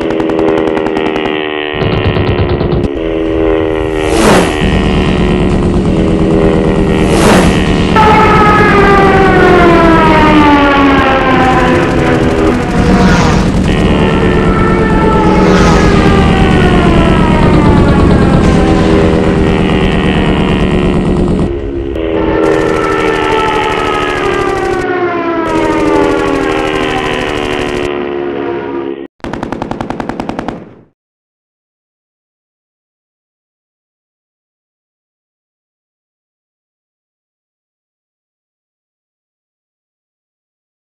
you.